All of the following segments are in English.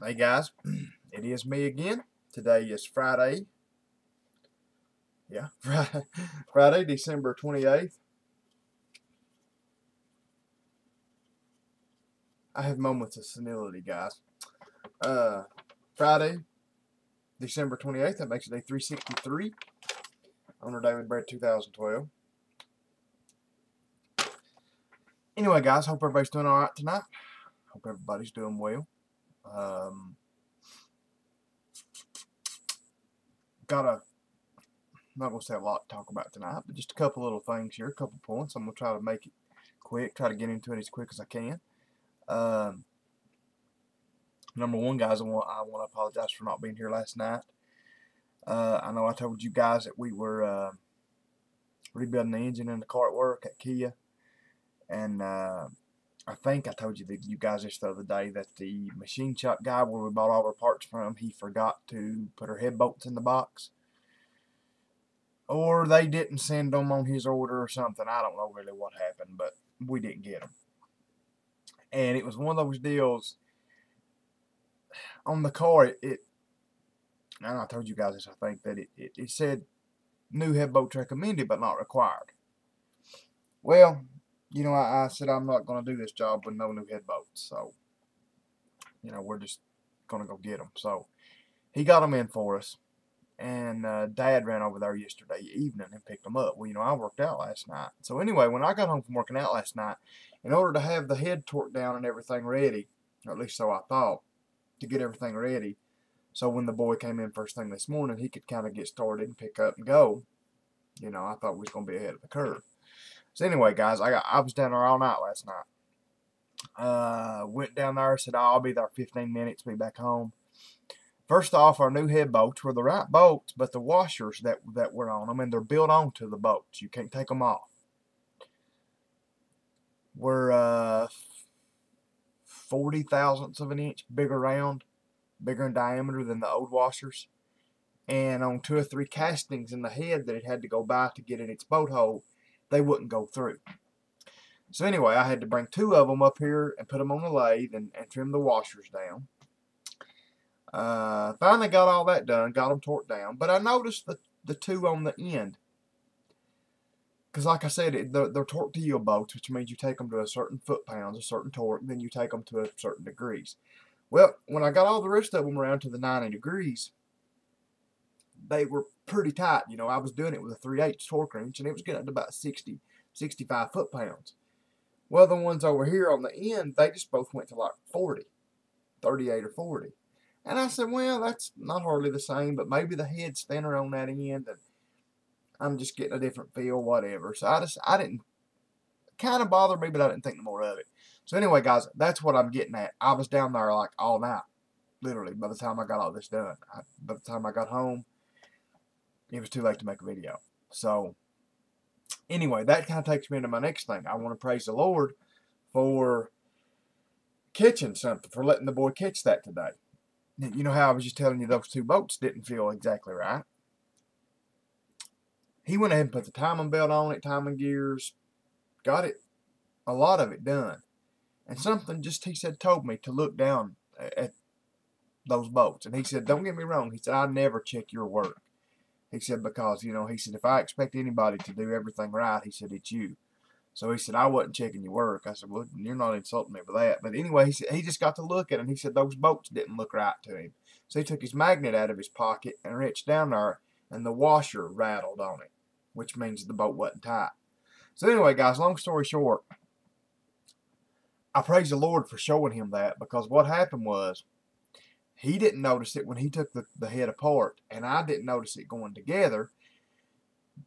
Hey guys, it is me again. Today is Friday. Yeah, Friday, December 28th. I have moments of senility, guys. Uh, Friday, December 28th, that makes it day 363 on our Daily Bread 2012. Anyway, guys, hope everybody's doing alright tonight. Hope everybody's doing well. Um, got a, not going to say a lot to talk about tonight, but just a couple little things here, a couple points. I'm going to try to make it quick, try to get into it as quick as I can. Um, number one, guys, I want, I want to apologize for not being here last night. Uh, I know I told you guys that we were uh, rebuilding the engine in the car at work at Kia, and uh, I think I told you that you guys this the other day that the machine shop guy where we bought all our parts from, he forgot to put our head bolts in the box. Or they didn't send them on his order or something. I don't know really what happened, but we didn't get them. And it was one of those deals on the car. It, it I told you guys this, I think, that it, it, it said new head bolts recommended but not required. Well, you know, I, I said I'm not going to do this job with no new head bolts. So, you know, we're just going to go get them. So, he got them in for us. And uh, Dad ran over there yesterday evening and picked them up. Well, you know, I worked out last night. So, anyway, when I got home from working out last night, in order to have the head torqued down and everything ready, or at least so I thought, to get everything ready, so when the boy came in first thing this morning, he could kind of get started and pick up and go. You know, I thought we was going to be ahead of the curve. So anyway, guys, I got I was down there all night last night. Uh, went down there, said oh, I'll be there 15 minutes, be back home. First off, our new head bolts were the right bolts, but the washers that that were on them, and they're built onto the bolts. You can't take them off. Were uh, 40 thousandths of an inch bigger round, bigger in diameter than the old washers. And on two or three castings in the head that it had to go by to get in its bolt hole, they wouldn't go through. So anyway, I had to bring two of them up here and put them on the lathe and, and trim the washers down. Uh, finally got all that done, got them torqued down, but I noticed the, the two on the end. Because like I said, it, they're, they're torque to yield bolts, which means you take them to a certain foot-pounds, a certain torque, then you take them to a certain degrees. Well, when I got all the rest of them around to the 90 degrees, they were pretty tight. You know, I was doing it with a 3 8 torque wrench, and it was getting to about 60, 65 foot-pounds. Well, the ones over here on the end, they just both went to like 40, 38 or 40. And I said, well, that's not hardly the same, but maybe the head's thinner on that end, and I'm just getting a different feel, whatever. So I just, I didn't, kind of bothered me, but I didn't think more of it. So anyway, guys, that's what I'm getting at. I was down there like all night, literally, by the time I got all this done. I, by the time I got home, it was too late to make a video. So, anyway, that kind of takes me into my next thing. I want to praise the Lord for catching something, for letting the boy catch that today. You know how I was just telling you those two boats didn't feel exactly right? He went ahead and put the timing belt on it, timing gears, got it, a lot of it done. And something just, he said, told me to look down at those boats. And he said, don't get me wrong. He said, I never check your work. He said, because, you know, he said, if I expect anybody to do everything right, he said, it's you. So he said, I wasn't checking your work. I said, well, you're not insulting me for that. But anyway, he said, he just got to look at it, and he said those bolts didn't look right to him. So he took his magnet out of his pocket and reached down there, and the washer rattled on it, which means the bolt wasn't tight. So anyway, guys, long story short, I praise the Lord for showing him that because what happened was he didn't notice it when he took the, the head apart, and I didn't notice it going together.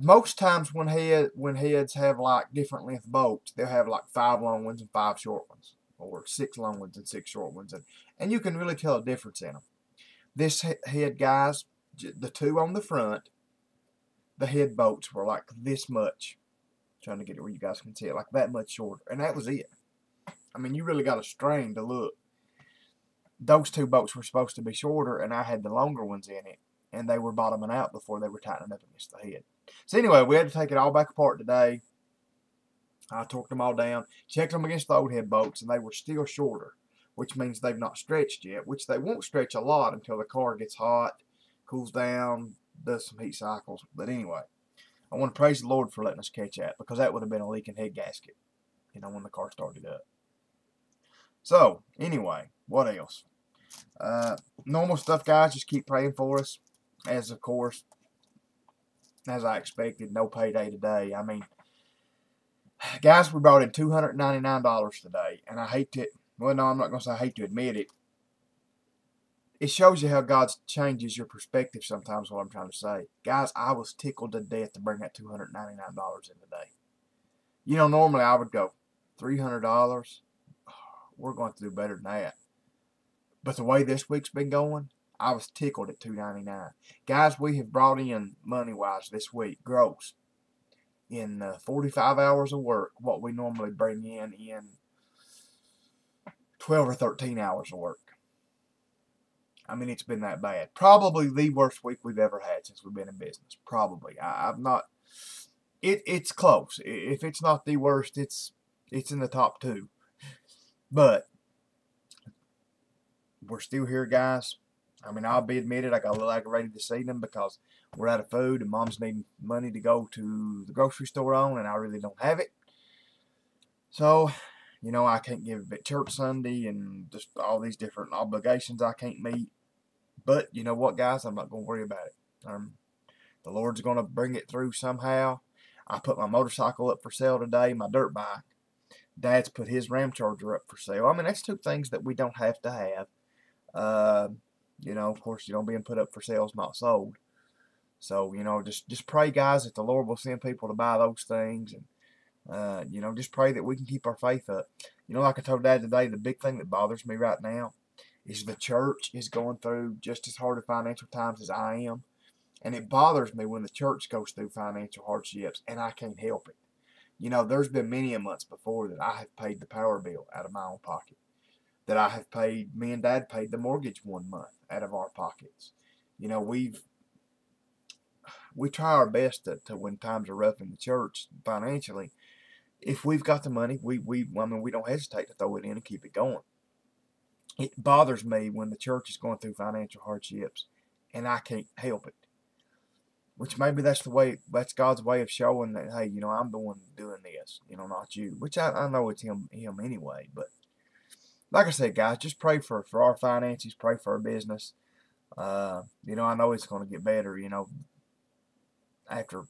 Most times when head when heads have like different length bolts, they'll have like five long ones and five short ones, or six long ones and six short ones, and and you can really tell a difference in them. This head, guys, the two on the front, the head bolts were like this much. I'm trying to get it where you guys can see it, like that much shorter, and that was it. I mean, you really got to strain to look those two bolts were supposed to be shorter, and I had the longer ones in it, and they were bottoming out before they were tightening up against the head. So anyway, we had to take it all back apart today. I torqued them all down, checked them against the old head bolts, and they were still shorter. which means they've not stretched yet, which they won't stretch a lot until the car gets hot, cools down, does some heat cycles. But anyway, I want to praise the Lord for letting us catch that because that would have been a leaking head gasket, you know, when the car started up. So, anyway, what else? Uh, normal stuff, guys. Just keep praying for us. As, of course, as I expected, no payday today. I mean, guys, we brought in $299 today. And I hate to, well, no, I'm not going to say I hate to admit it. It shows you how God changes your perspective sometimes, what I'm trying to say. Guys, I was tickled to death to bring that $299 in today. You know, normally I would go, $300? We're going to do better than that. But the way this week's been going, I was tickled at 299 Guys, we have brought in money-wise this week, gross, in uh, 45 hours of work, what we normally bring in in 12 or 13 hours of work. I mean, it's been that bad. Probably the worst week we've ever had since we've been in business. Probably. I, I'm not. It it's close. If it's not the worst, it's it's in the top two. But we're still here, guys. I mean, I'll be admitted, I got a little aggravated this evening because we're out of food and mom's needing money to go to the grocery store on, and I really don't have it. So, you know, I can't give it church Sunday and just all these different obligations I can't meet. But you know what, guys? I'm not going to worry about it. Um, the Lord's going to bring it through somehow. I put my motorcycle up for sale today, my dirt bike. Dad's put his Ramcharger up for sale. I mean, that's two things that we don't have to have. Uh, you know, of course, you know, being put up for sale is not sold. So, you know, just just pray, guys, that the Lord will send people to buy those things. And, uh, you know, just pray that we can keep our faith up. You know, like I told Dad today, the big thing that bothers me right now is the church is going through just as hard of financial times as I am. And it bothers me when the church goes through financial hardships and I can't help it. You know, there's been many a months before that I have paid the power bill out of my own pocket. That I have paid, me and Dad paid the mortgage one month out of our pockets. You know, we've, we try our best to, to when times are rough in the church financially. If we've got the money, we, we, I mean, we don't hesitate to throw it in and keep it going it bothers me when the church is going through financial hardships and I can't help it. Which maybe that's the way, that's God's way of showing that, hey, you know, I'm the one doing this, you know, not you. Which I, I know it's him, him anyway. But like I said, guys, just pray for, for our finances, pray for our business. Uh, you know, I know it's going to get better, you know, after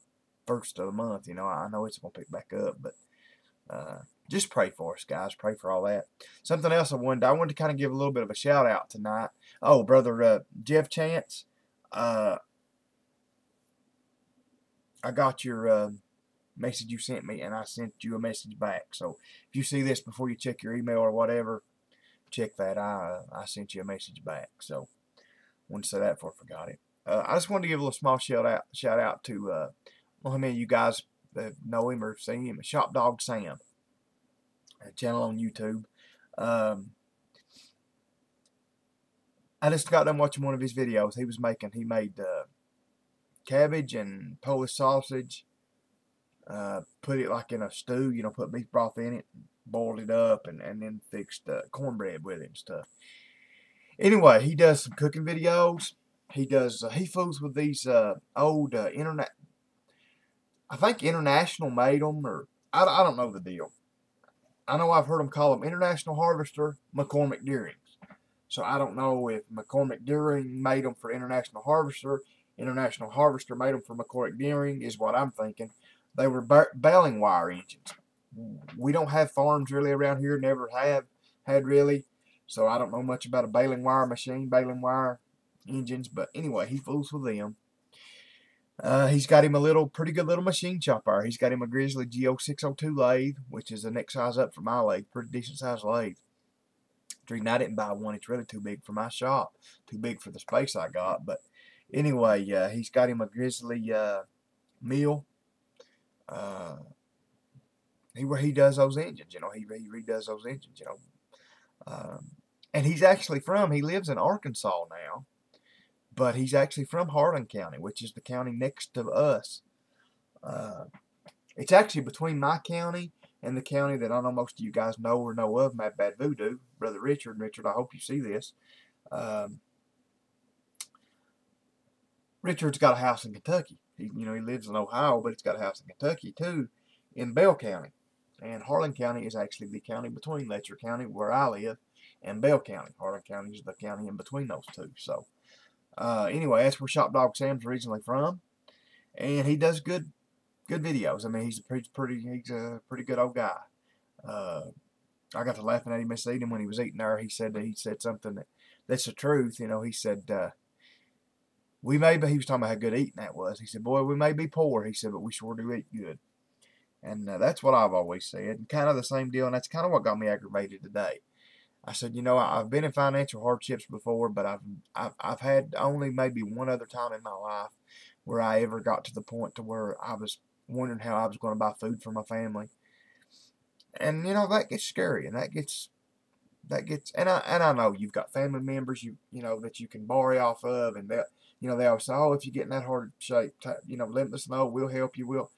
first of the month, you know, I know it's going to pick back up. But uh, just pray for us, guys. Pray for all that. Something else I wanted, I wanted to kind of give a little bit of a shout out tonight. Oh, brother uh, Jeff Chance, uh, I got your uh, message you sent me, and I sent you a message back. So if you see this before you check your email or whatever, check that. I uh, I sent you a message back. So wanted to say that before I forgot it. Uh, I just wanted to give a little small shout out shout out to uh, well, how many of you guys know him or seen him? Shop Dog Sam channel on YouTube. Um, I just got done watching one of his videos. He was making, he made uh, cabbage and Polish sausage. Uh, put it like in a stew, you know, put beef broth in it, boiled it up, and, and then fixed uh, cornbread with it and stuff. Anyway, he does some cooking videos. He does, uh, he fools with these uh, old uh, internet, I think International made them, or I, I don't know the deal. I know I've heard them call them International Harvester McCormick Deerings. So I don't know if McCormick Deering made them for International Harvester. International Harvester made them for McCormick Deering is what I'm thinking. They were baling wire engines. We don't have farms really around here, never have had really. So I don't know much about a baling wire machine, baling wire engines. But anyway, he fools with them. Uh, he's got him a little, pretty good little machine chopper. He's got him a Grizzly G0602 lathe, which is the next size up for my lathe. Pretty decent size lathe. Reason I didn't buy one, it's really too big for my shop. Too big for the space I got. But anyway, uh, he's got him a Grizzly uh, mill. Uh, he where he does those engines, you know, he, he redoes those engines, you know. Um, and he's actually from, he lives in Arkansas now but he's actually from Harlan County, which is the county next to us. Uh, it's actually between my county and the county that I know most of you guys know or know of, Mad Bad Voodoo, Brother Richard. Richard, I hope you see this. Um, Richard's got a house in Kentucky. He, you know, he lives in Ohio, but he's got a house in Kentucky too, in Bell County. And Harlan County is actually the county between Letcher County, where I live, and Bell County. Harlan County is the county in between those two. So, uh, anyway, that's where Shop Dog Sam's originally from, and he does good, good videos. I mean, he's a pretty, pretty he's a pretty good old guy. Uh, I got to laughing at him and eating when he was eating there. He said that he said something that that's the truth. You know, he said. Uh, we may be, he was talking about how good eating that was. He said, boy, we may be poor, he said, but we sure do eat good. And uh, that's what I've always said. And kind of the same deal, and that's kind of what got me aggravated today. I said, you know, I've been in financial hardships before, but I've, I've, I've had only maybe one other time in my life where I ever got to the point to where I was wondering how I was going to buy food for my family. And, you know, that gets scary, and that gets that gets and I and I know you've got family members you you know that you can borrow off of and that you know, they always say, oh, if you get in that hard shape, you know, let us know. We'll help you. We'll.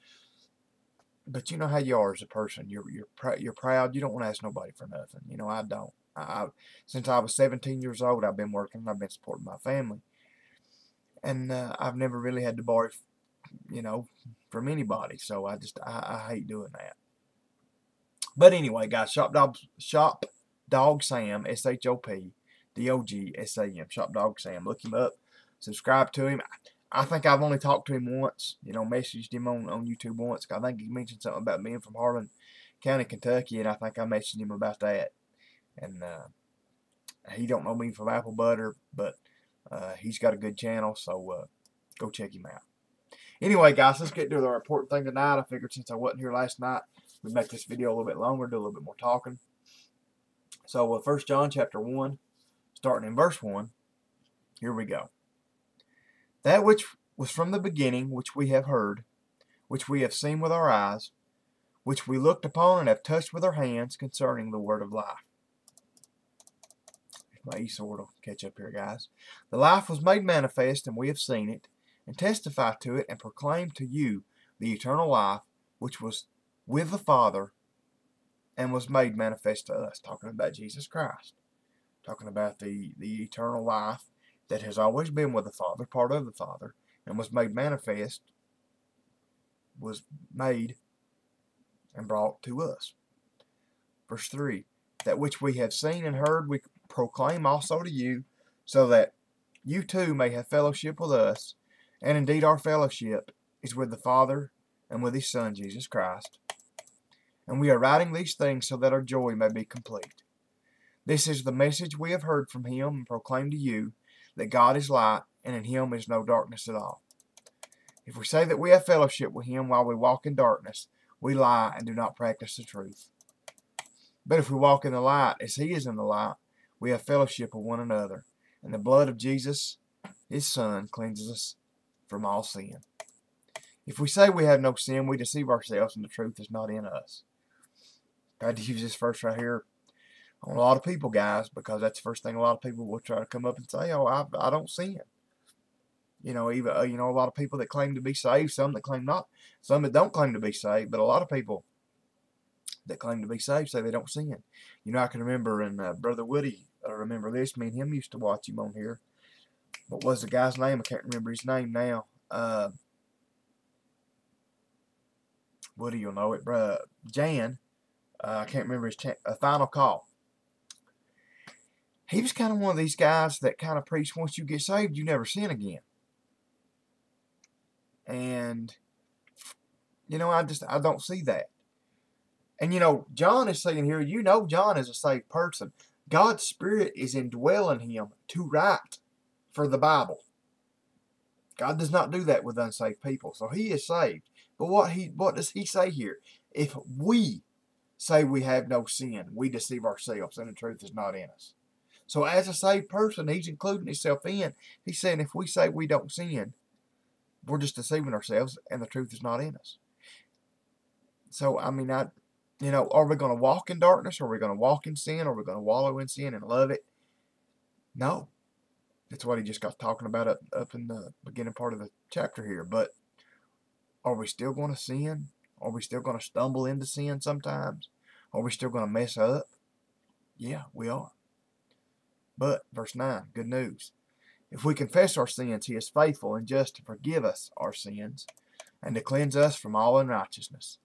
But you know how you are as a person. You're you're you're proud. You don't want to ask nobody for nothing. You know, I don't. I, I since I was 17 years old, I've been working. I've been supporting my family, and uh, I've never really had to borrow, you know, from anybody. So I just I, I hate doing that. But anyway, guys, Shop Dog Shop Dog Sam S H O P D O G S A M Shop Dog Sam. Look him up subscribe to him. I think I've only talked to him once, you know, messaged him on, on YouTube once. I think he mentioned something about being from Harlan County, Kentucky, and I think I messaged him about that. And uh, he don't know me from apple butter, but uh, he's got a good channel, so uh, go check him out. Anyway, guys, let's get to the important thing tonight. I figured since I wasn't here last night, we'd make this video a little bit longer, do a little bit more talking. So, uh, 1 John chapter 1, starting in verse 1, here we go. That which was from the beginning, which we have heard, which we have seen with our eyes, which we looked upon and have touched with our hands concerning the word of life. My e-sword will catch up here, guys. The life was made manifest, and we have seen it, and testify to it, and proclaim to you the eternal life, which was with the Father, and was made manifest to us. Talking about Jesus Christ. Talking about the, the eternal life that has always been with the Father, part of the Father, and was made manifest, was made and brought to us. Verse 3 That which we have seen and heard, we proclaim also to you, so that you too may have fellowship with us. And indeed, our fellowship is with the Father and with His Son, Jesus Christ. And we are writing these things so that our joy may be complete. This is the message we have heard from Him and proclaimed to you that God is light, and in him is no darkness at all. If we say that we have fellowship with him while we walk in darkness, we lie and do not practice the truth. But if we walk in the light as he is in the light, we have fellowship with one another, and the blood of Jesus, his Son, cleanses us from all sin. If we say we have no sin, we deceive ourselves, and the truth is not in us. God had to use this verse right here on a lot of people, guys, because that's the first thing a lot of people will try to come up and say, oh, I, I don't sin. You know, even uh, you know a lot of people that claim to be saved, some that claim not, some that don't claim to be saved, but a lot of people that claim to be saved say they don't sin. You know, I can remember, and uh, Brother Woody, I remember this. Me and him used to watch him on here. What was the guy's name? I can't remember his name now. Uh, Woody, you'll know it, bro. Jan. Uh, I can't remember his cha- uh, final call he was kind of one of these guys that kind of preached once you get saved, you never sin again. And, you know, I just, I don't see that. And, you know, John is saying here, you know John is a saved person. God's Spirit is indwelling him to write for the Bible. God does not do that with unsaved people. So he is saved. But what he what does he say here? If we say we have no sin, we deceive ourselves and the truth is not in us. So as a saved person, he's including himself in. He's saying if we say we don't sin, we're just deceiving ourselves and the truth is not in us. So, I mean, I, you know, are we going to walk in darkness? Are we going to walk in sin? Are we going to wallow in sin and love it? No. That's what he just got talking about up, up in the beginning part of the chapter here. But are we still going to sin? Are we still going to stumble into sin sometimes? Are we still going to mess up? Yeah, we are. But, verse 9, good news. If we confess our sins, he is faithful and just to forgive us our sins and to cleanse us from all unrighteousness.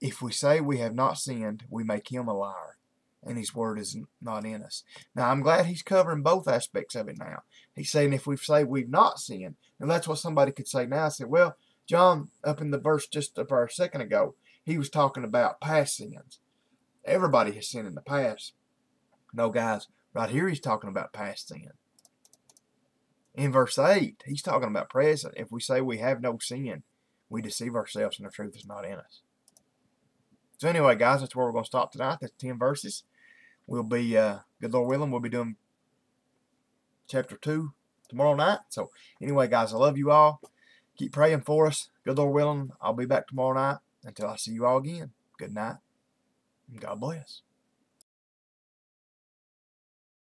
If we say we have not sinned, we make him a liar, and his word is not in us. Now, I'm glad he's covering both aspects of it now. He's saying if we say we've not sinned, and that's what somebody could say now. I said, well, John, up in the verse just up a second ago, he was talking about past sins. Everybody has sinned in the past. No, guys, right here he's talking about past sin. In verse 8, he's talking about present. If we say we have no sin, we deceive ourselves and the truth is not in us. So anyway, guys, that's where we're going to stop tonight. That's 10 verses. We'll be, uh, good Lord willing, we'll be doing chapter 2 tomorrow night. So anyway, guys, I love you all. Keep praying for us. Good Lord willing, I'll be back tomorrow night. Until I see you all again, good night. And God bless.